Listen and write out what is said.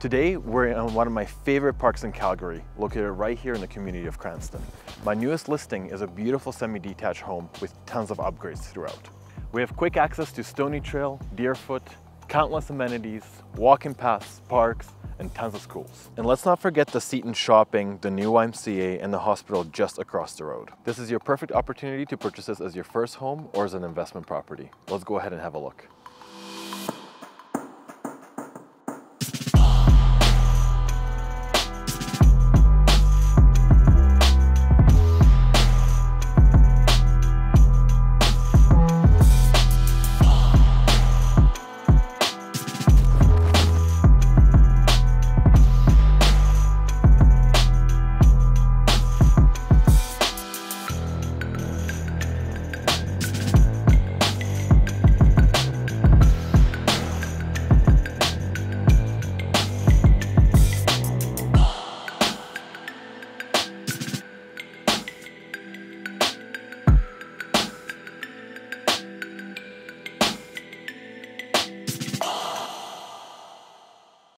Today, we're in one of my favorite parks in Calgary, located right here in the community of Cranston. My newest listing is a beautiful semi-detached home with tons of upgrades throughout. We have quick access to Stony Trail, Deerfoot, countless amenities, walking paths, parks, and tons of schools. And let's not forget the Seton Shopping, the new YMCA, and the hospital just across the road. This is your perfect opportunity to purchase this as your first home or as an investment property. Let's go ahead and have a look.